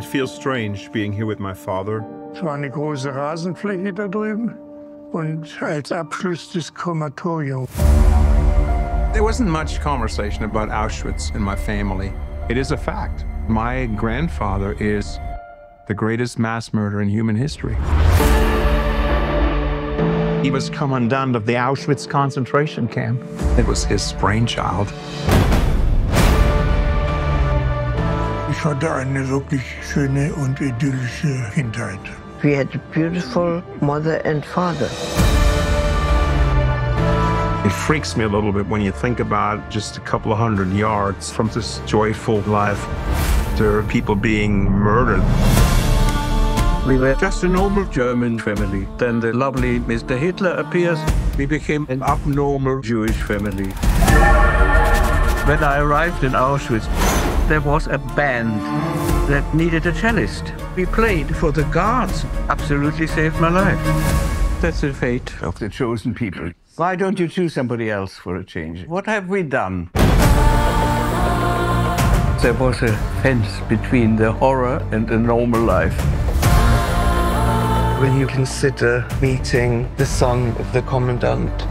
It feels strange being here with my father. Es war eine große Rasenfläche da drüben und als Abschluss das Krematorium. There wasn't much conversation about Auschwitz in my family. It is a fact. My grandfather is the greatest mass murderer in human history. He was commandant of the Auschwitz concentration camp. It was his brainchild. Ich hatte eine wirklich schöne und idyllische Kindheit. We had a beautiful mother and father. It freaks me a little bit when you think about just a couple of hundred yards from this joyful life. There are people being murdered. We were just a normal German family. Then the lovely Mr. Hitler appears. We became an abnormal Jewish family. When I arrived in Auschwitz, there was a band that needed a cellist. We played for the guards. Absolutely saved my life. That's the fate of the chosen people. Why don't you choose somebody else for a change? What have we done? There was a fence between the horror and the normal life. Will you consider meeting the son of the commandant?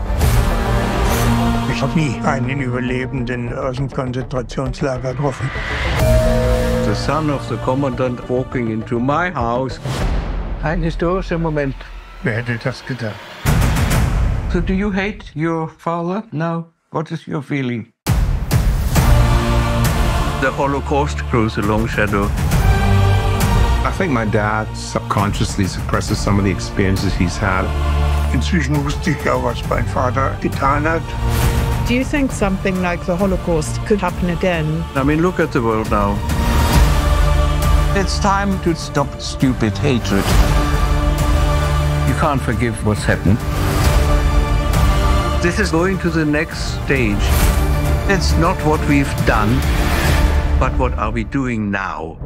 Ich habe nie einen Überlebenden äh, aus dem Konzentrationslager getroffen. The son of the commandant walking into my house. Ein historischer Moment. Wer hätte das gedacht? So do you hate your father now? What is your feeling? The Holocaust throws a long shadow. I think my dad subconsciously suppresses some of the experiences he's had. Inzwischen wusste ich ja, was mein Vater getan hat. Do you think something like the Holocaust could happen again? I mean, look at the world now. It's time to stop stupid hatred. You can't forgive what's happened. This is going to the next stage. It's not what we've done, but what are we doing now?